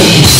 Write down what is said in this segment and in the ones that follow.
An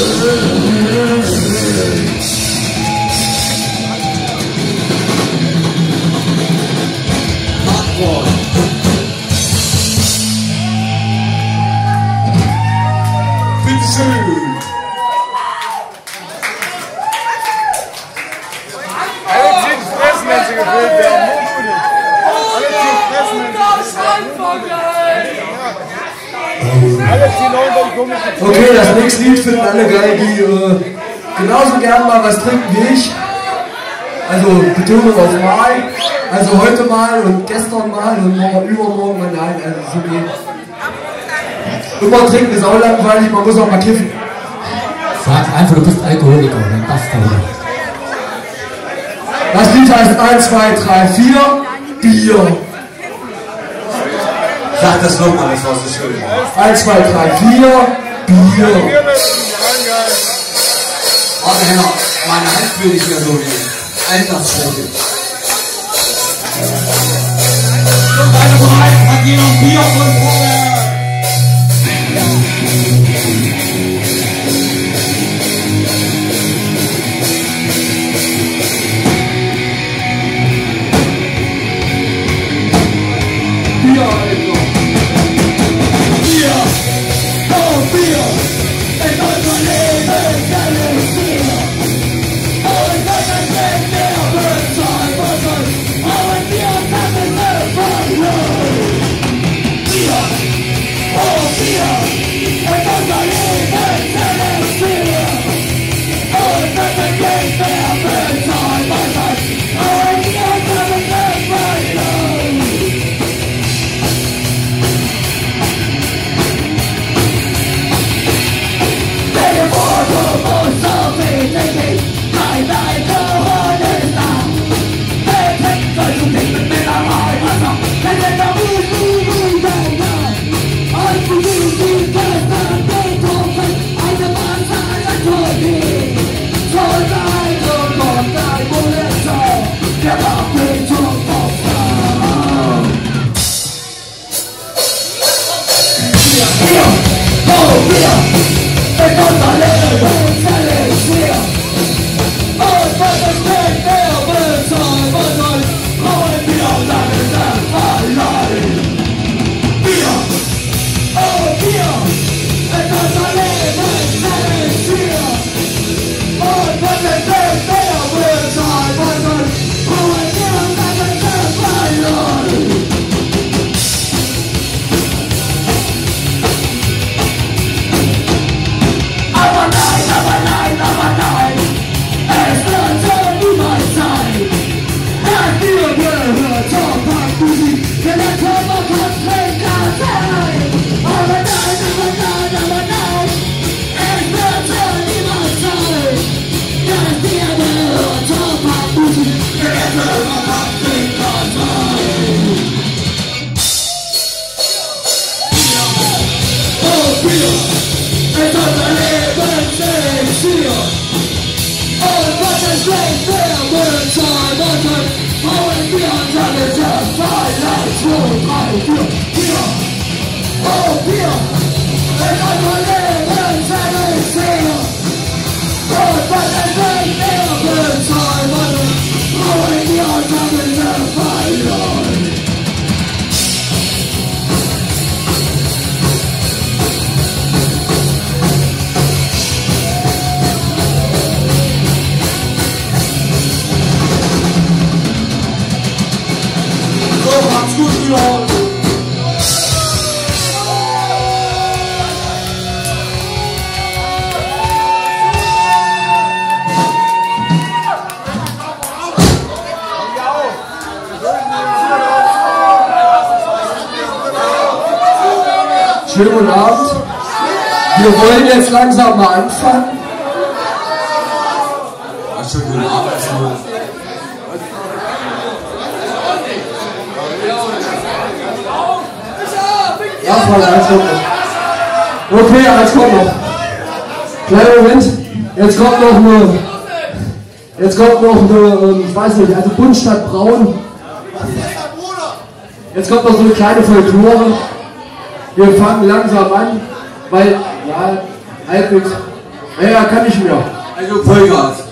Okay, das nächste Lied finden alle geil, die äh, genauso gern mal was trinken wie ich. Also Betonung auf mal. Also heute mal und gestern mal und morgen, übermorgen mal nein. Also ist okay. Immer trinken ist auch langweilig, man muss auch mal kiffen. Sag einfach, du bist Alkoholiker, dann passt das. Das Lied heißt 1, 2, 3, 4, Bier. Sag das nochmal, das war so schön. 1, 2, 3, 4, Bier. Warte, Henna, meine Hand fühlt nicht mehr so wie Altersschwäche. Und eine bereit, hat jemand Bier und vorwärts. time I'm Always be on television My life's full I feel Oh dear And I can live in satisfaction Oh but I time Always schönen guten Abend. Wir wollen jetzt langsam mal anfangen. Schönen guten Abend. Ja, voll, alles kommt noch. Okay, jetzt kommt noch. Kleiner Moment, jetzt kommt noch eine, jetzt kommt noch eine, ähm, ich weiß nicht, also Bundstadt Braun. Jetzt kommt noch so eine kleine Folklore. Wir fangen langsam an, weil, ja, halbwegs, naja, kann ich mir. Also Vollgas.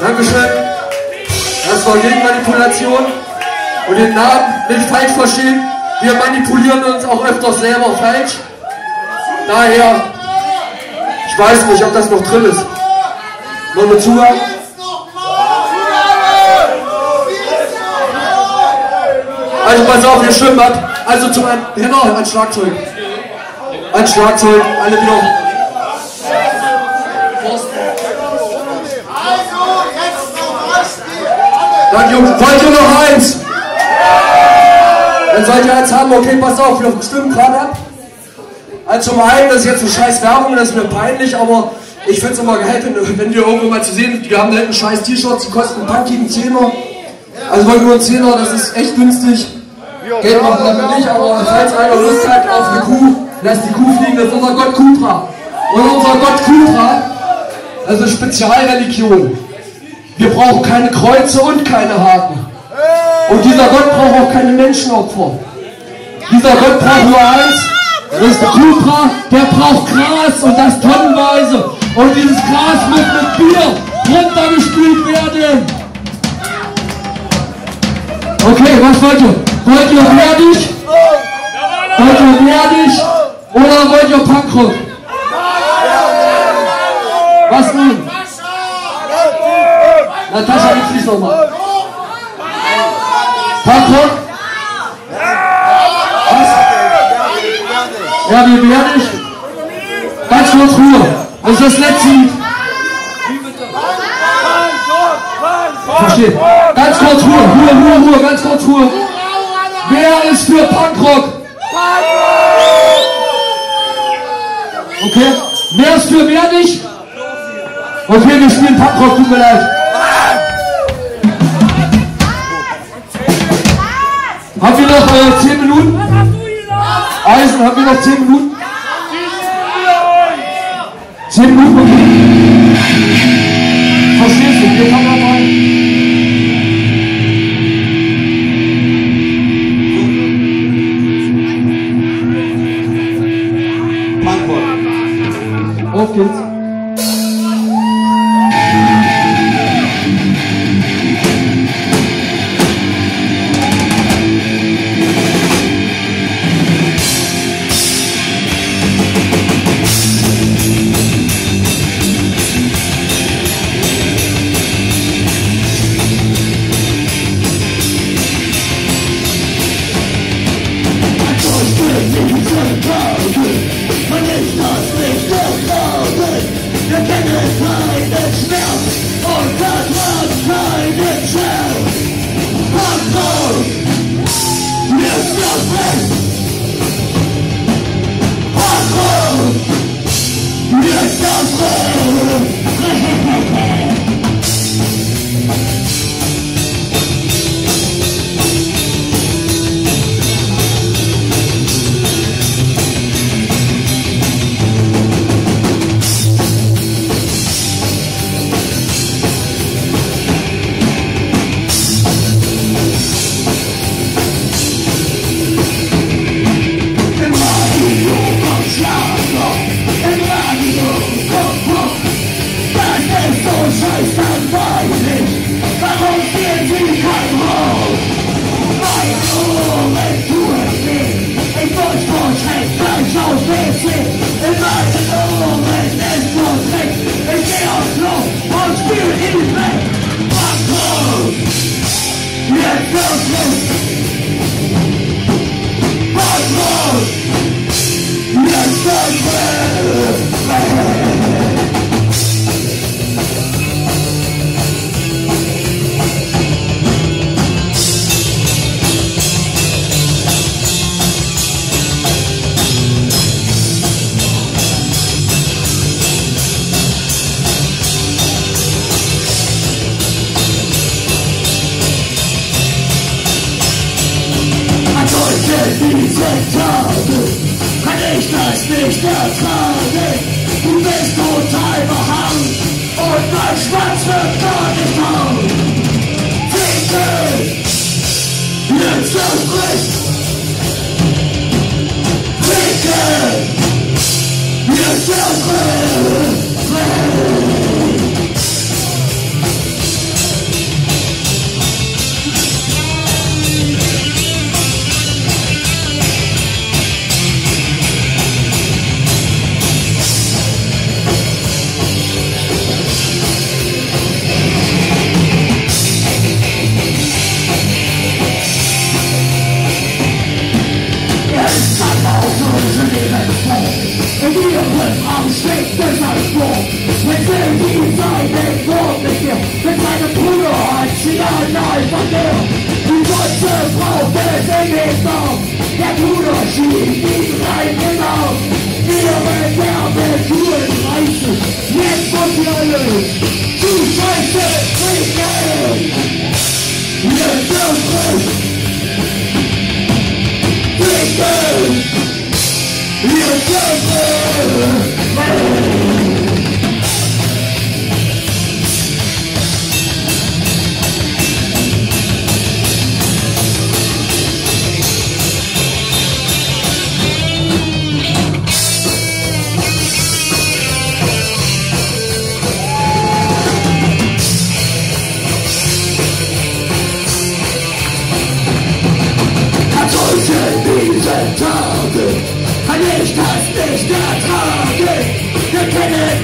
Dankeschön. Das war Gegenmanipulation. Und den Namen nicht falsch verstehen. Wir manipulieren uns auch öfters selber falsch. Daher, ich weiß nicht, ob das noch drin ist. Wollen wir zuhören? Also pass auf, ihr schwimmt. Also zum einen, genau, ein Schlagzeug. Ein Schlagzeug, alle wieder. Dann Jungs, wollt ihr noch eins? Dann sollt ihr eins haben, okay, pass auf, wir stimmen gerade ab. Also zum einen, das ist jetzt eine scheiß Werbung, das ist mir peinlich, aber ich finde es immer geil, wenn, wenn wir irgendwo mal zu sehen, wir haben da hinten scheiß T-Shirts, die kosten einen Zehner. Also wollen nur einen Zehner, das ist echt günstig. Geld machen damit nicht, aber falls einer Lust hat auf eine Kuh, lasst die Kuh fliegen, das ist unser Gott Kutra. Und unser Gott Kutra, also Spezialreligion. Wir brauchen keine Kreuze und keine Haken. Und dieser Gott braucht auch keine Menschenopfer. Dieser Gott braucht nur eins, das ist der Cupra, der braucht Gras und das tonnenweise. Und dieses Gras muss mit Bier runtergespült werden. Okay, was wollt ihr? Wollt ihr werdig? Wollt ihr werdig? Oder wollt ihr Punkrock? Was nun? Natascha, jetzt lies nochmal. Punkrock? Was? Ja, wir werdig? Ganz kurz Ruhe. Das ist das letzte Lied. Verstehe. Ganz kurz Ruhe, Ruhe, Ruhe, Ruhe, ganz kurz Ruhe. Wer ist für Punkrock? Okay. Wer ist für wer nicht? Okay, wir spielen Punkrock, tut mir leid. Haben wir noch äh, 10 Minuten? Eisen, haben wir noch 10 Minuten? 10 Minuten? Verstehst du? Wir fangen an. Auf geht's. Amen.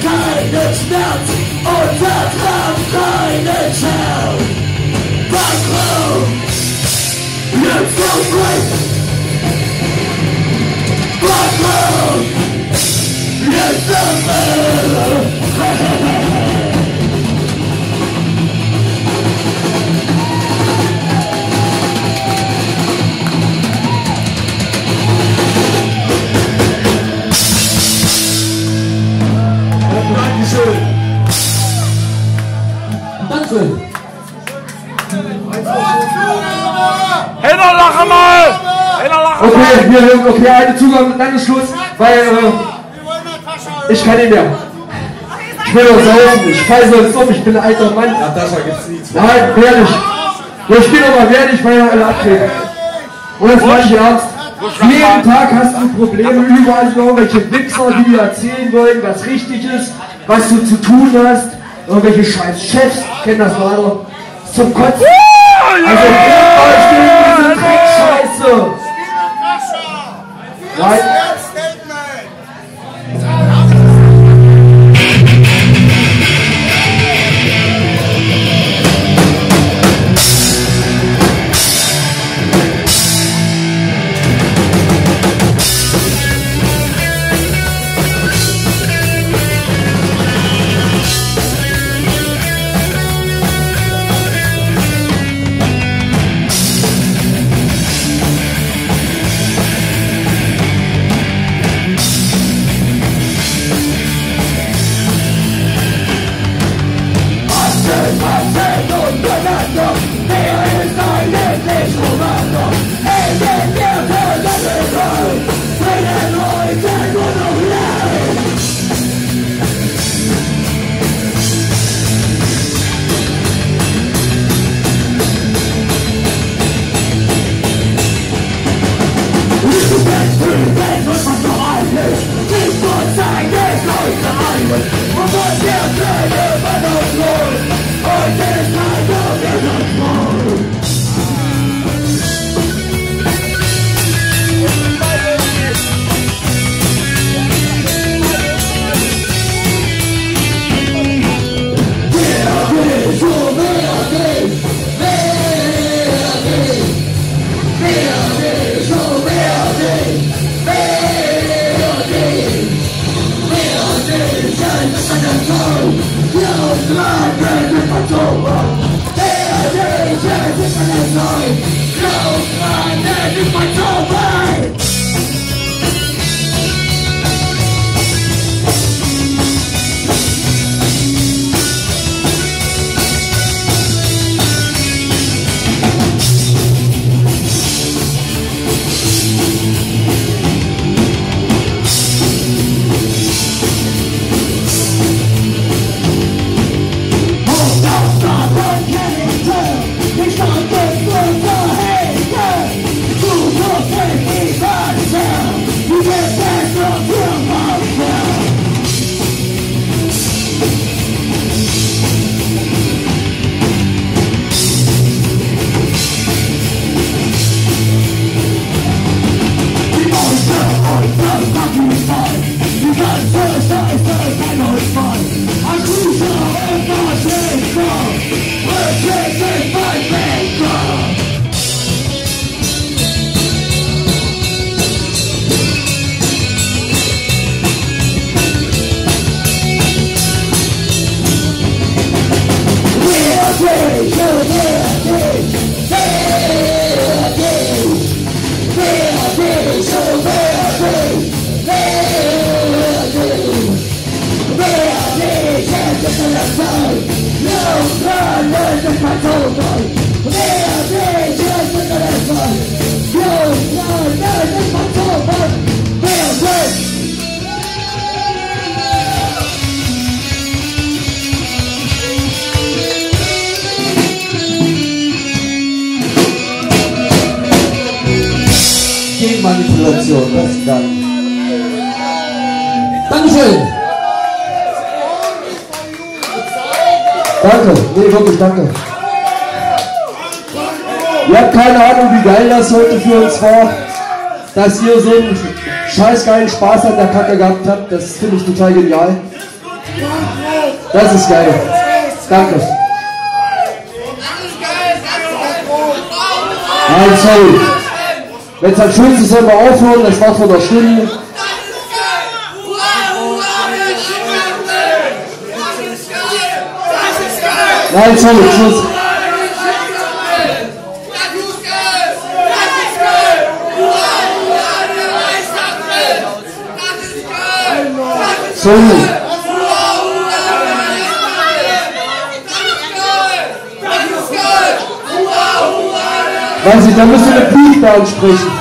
Kennen keinen Schmerz und vertragen keinen Schmerz. Warum? Jetzt auf mich! Warum? Jetzt auf Dankeschön. Noch lache mal! Lache! Okay, wir hören, okay, eine Zugang und dann ist Schluss, weil äh, ich kann nicht mehr. Ich will doch saufen, ich fall sonst um, ich bin ein alter Mann. Natascha gibt's. Nein, ehrlich. Ja, ich bin aber ehrlich, weil ihr alle abkriegt. Und das meine ich ernst. Jeden Tag hast du Probleme, überall sind irgendwelche Wichser, die dir erzählen wollen, was richtig ist, was du zu tun hast. Irgendwelche scheiß Chefs, kennen das leider. Zum Kotzen. Also bringt euch gegen diese Dreckscheiße. Nein. is my manipulation. That's that. Dankeschön. Danke, nee, wirklich danke. Ihr habt keine Ahnung, wie geil das heute für uns war, dass ihr so einen scheiß geilen Spaß an der Kacke gehabt habt. Das finde ich total genial. Das ist geil. Danke. Nein, sorry. Wenn es halt schön ist, soll man aufhören. Das war vor einer Stunde. Nein, sorry, Schluss. Sorry. Weiß ich, da müsst ihr eine Piep ansprechen.